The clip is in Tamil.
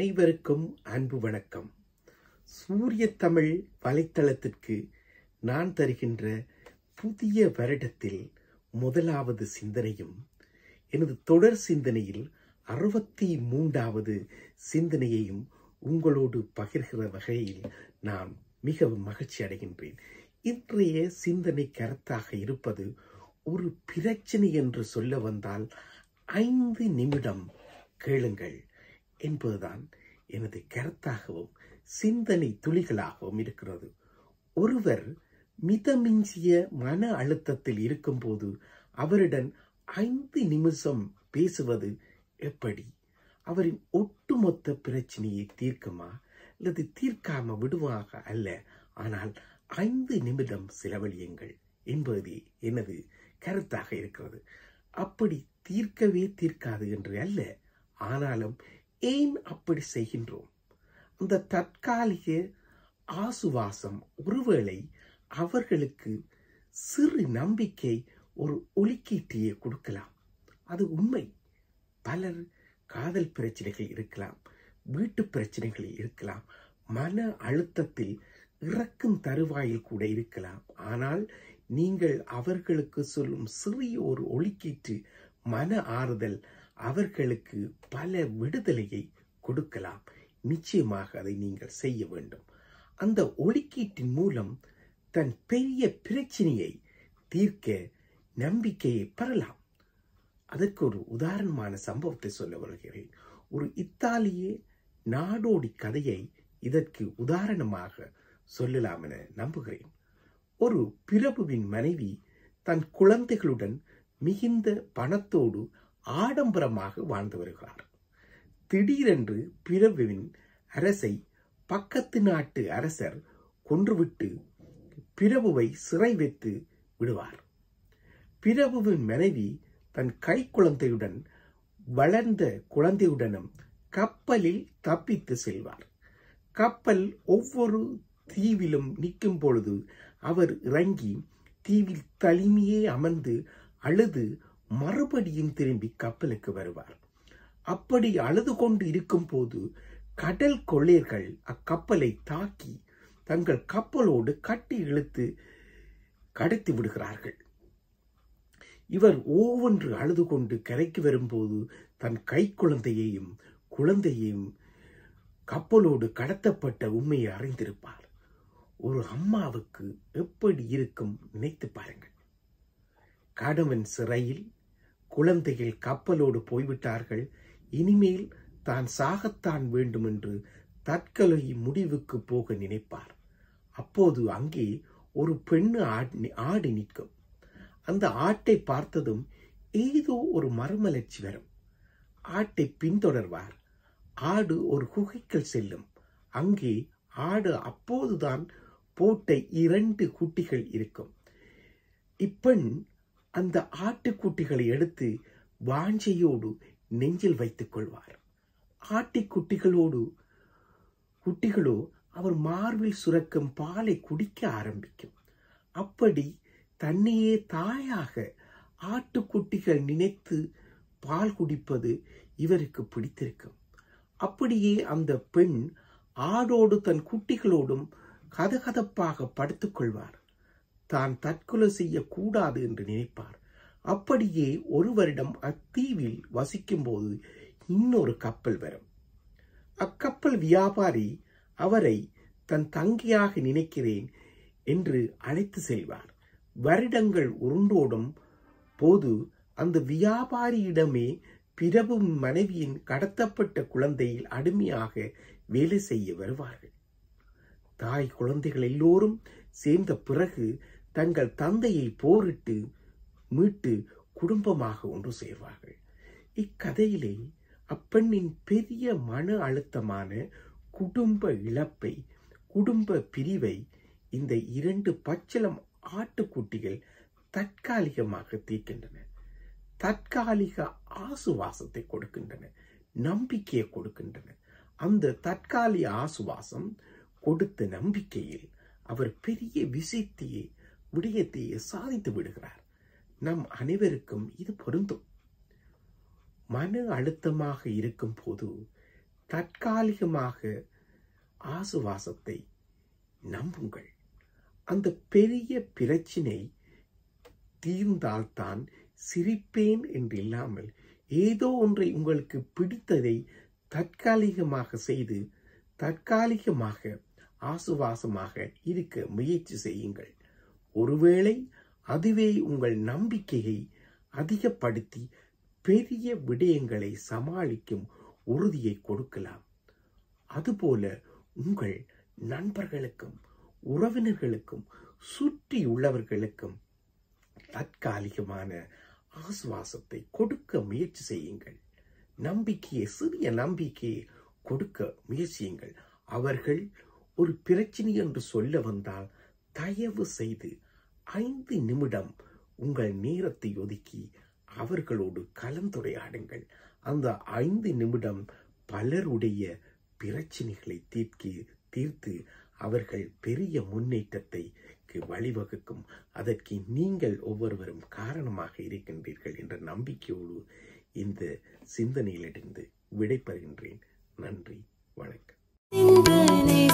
அனைவருக்கும் அன்பு வணக்கம். சூரிய தமிழ் வலைத்தளத்திற்கு நான் தருகின்ற புதிய வருடத்தில் முதலாவது சிந்தனையும் எனது தொடர் சிந்தனையில் அறுபத்தி மூன்றாவது சிந்தனையையும் உங்களோடு பகிர்கிற வகையில் நான் மிகவும் மகிழ்ச்சி அடைகின்றேன். இன்றைய சிந்தனை கருத்தாக இருப்பது ஒரு பிரச்சனை என்று சொல்ல வந்தால் ஐந்து நிமிடம் கேளுங்கள். என்பதுதான் எனது கருத்தாகவும் சிந்தனை துளிகளாகவும் இருக்கிறது. ஒருவர் மிதமிஞ்சிய மன அழுத்தத்தில் இருக்கும்போது அவருடன் ஐந்து நிமிஷம் பேசுவது எப்படி? அவரின் ஒட்டுமொத்த பிரச்சனையை தீர்க்குமா? அல்லது தீர்க்காம விடுவாக அல்ல? ஆனால் ஐந்து நிமிடம் செலவழியுங்கள் என்பது எனது கருத்தாக இருக்கிறது. அப்படி தீர்க்கவே தீர்க்காது என்று அல்ல. ஆனாலும் ஏன் அப்படி செய்கின்றோம்? அந்த தற்காலிக ஆசுவாசம் ஒருவேளை அவர்களுக்கு சிறு நம்பிக்கை ஒரு ஒலிக்கீட்டையே கொடுக்கலாம். அது உண்மை. பலர் காதல் பிரச்சனைகள் இருக்கலாம் வீட்டு பிரச்சனைகள் இருக்கலாம் மன அழுத்தத்தில் இறக்கும் தருவாயில் கூட இருக்கலாம். ஆனால் நீங்கள் அவர்களுக்கு சொல்லும் சிறிய ஒரு ஒலிக்கீட்டு மன ஆறுதல் அவர்களுக்கு பல விடுதலையை கொடுக்கலாம். நிச்சயமாக அதை நீங்கள் செய்ய வேண்டும். அந்த ஒலிக்கீட்டின் மூலம் தன் பெரிய பிரச்சனையை தீர்க்க நம்பிக்கையை பெறலாம். அதற்கு ஒரு உதாரணமான சம்பவத்தை சொல்ல வருகிறேன். ஒரு இத்தாலிய நாடோடி கதையை இதற்கு உதாரணமாக சொல்லலாம் என நம்புகிறேன். ஒரு பிரபுவின் மனைவி தன் குழந்தைகளுடன் மிகுந்த பணத்தோடு ஆடம்பரமாக வாழ்ந்து வருகிறார். திடீரென்று பிறவின் அரசை பக்கத்து நாட்டு அரசர் கொன்றுவிட்டு பிரபுவை சிறை வைத்து விடுவார். பிரபுவின் மனைவி தன் கை குழந்தையுடன் வளர்ந்த குழந்தையுடனும் கப்பலில் தப்பித்து செல்வார். கப்பல் ஒவ்வொரு தீவிலும் நிற்கும் பொழுது அவர் இறங்கி தீவில் தனிமையே அமர்ந்து அழுது மறுபடியும் திரும்பி கப்பலுக்கு வருவார். அப்படி அழுது கொண்டு இருக்கும் போது கடல் கொள்ளையர்கள் அக்கப்பலை தாக்கி தங்கள் கப்பலோடு கட்டி இழுத்து கடத்தி விடுகிறார்கள். இவர் ஒவ்வொன்று அழுது கொண்டு கரைக்கு வரும்போது தன் கை குழந்தையையும் குழந்தையையும் கப்பலோடு கடத்தப்பட்ட உண்மையை அறிந்திருப்பார். ஒரு அம்மாவுக்கு எப்படி இருக்கும் நினைத்து பாருங்கள். கணவன் சிறையில் குழந்தைகள் கப்பலோடு போய்விட்டார்கள். இனிமேல் தான் சாகத்தான் வேண்டும் என்று தற்கொலை முடிவுக்கு போக நினைப்பார். அப்போது அங்கே ஒரு பெண்ணு ஆடி நிற்கும். அந்த ஆட்டை பார்த்ததும் ஏதோ ஒரு மறுமலர்ச்சி வரும். ஆட்டை பின்தொடர்வார். ஆடு ஒரு குகைக்குள் செல்லும். அங்கே ஆடு அப்போதுதான் போட்ட இரண்டு குட்டிகள் இருக்கும். இப்பெண் அந்த ஆட்டுக்குட்டிகளை எடுத்து வாஞ்சையோடு நெஞ்சில் வைத்துக் கொள்வார். ஆட்டிக்குட்டிகளோடு குட்டிகளோ அவர் மார்பில் சுரக்கும் பாலை குடிக்க ஆரம்பிக்கும். அப்படி தன்னையே தாயாக ஆட்டுக்குட்டிகள் நினைத்து பால் குடிப்பது இவருக்கு பிடித்திருக்கும். அப்படியே அந்த பெண் ஆடோடு தன் குட்டிகளோடும் கதகதப்பாக படுத்துக்கொள்வார் தான் தற்கொலை செய்யக்கூடாது என்று நினைப்பார். அப்படியே ஒரு வருடம் அத்தீவில் வசிக்கும்போது இன்னொரு கப்பல் வரும். அக்கப்பல் வியாபாரி அவரை தன் தங்கியாக நினைக்கிறேன் என்று அழைத்து செல்வார். வருடங்கள் உருண்டோடும் போது அந்த வியாபாரியிடமே பிரபு மனைவியின் கடத்தப்பட்ட குழந்தையில் அடிமையாக வேலை செய்ய வருவார்கள். தாய் குழந்தைகள் எல்லோரும் சேர்ந்த பிறகு தங்கள் தந்தையை போரிட்டு மீட்டு குடும்பமாக ஒன்று சேர்வார்கள் இக்கதையிலே அப்பெண்ணின் பெரிய மன அழுத்தமான குடும்ப இழப்பை குடும்ப பிரிவை இந்த இரண்டு பச்சளம் ஆட்டுக்குட்டிகள் தற்காலிகமாக தீர்க்கின்றன. தற்காலிக ஆசுவாசத்தை கொடுக்கின்றன நம்பிக்கையை கொடுக்கின்றன. அந்த தற்காலிக ஆசுவாசம் கொடுத்த நம்பிக்கையில் அவர் பெரிய விஷயத்தையே விடயத்தையே சாதித்து விடுகிறார். நம் அனைவருக்கும் இது பொருந்தும். மன அழுத்தமாக இருக்கும் போது தற்காலிகமாக ஆசுவாசத்தை நம்புங்கள். அந்த பெரிய பிரச்சினை தீர்ந்தால்தான் சிரிப்பேன் என்று இல்லாமல் ஏதோ ஒன்றை உங்களுக்கு பிடித்ததை தற்காலிகமாக செய்து தற்காலிகமாக ஆசுவாசமாக இருக்க முயற்சி செய்யுங்கள். ஒருவேளை அதுவே உங்கள் நம்பிக்கையை அதிகப்படுத்தி பெரிய விடயங்களை சமாளிக்கும் உறுதியை கொடுக்கலாம். அதுபோல உங்கள் நண்பர்களுக்கும் உறவினர்களுக்கும் சுற்றியுள்ளவர்களுக்கும் தற்காலிகமான ஆசுவாசத்தை கொடுக்க முயற்சி செய்யுங்கள். நம்பிக்கையை சிறிய நம்பிக்கையை கொடுக்க முயற்சியுங்கள். அவர்கள் ஒரு பிரச்சனை என்று சொல்ல வந்தால் தயவு செய்து ஐந்து நிமிடம் உங்கள் நேரத்தை ஒதுக்கி அவர்களோடு கலந்துரையாடுங்கள். அந்த ஐந்து நிமிடம் பலருடைய பிரச்சனைகளை தீர்க்கி தீர்த்து அவர்கள் பெரிய முன்னேற்றத்தை வழிவகுக்கும். அதற்கு நீங்கள் ஒவ்வொருவரும் காரணமாக இருக்கின்றீர்கள் என்ற நம்பிக்கையோடு இந்த சிந்தனையிலிருந்து விடைபெறுகின்றேன். நன்றி வணக்கம். சிந்தனை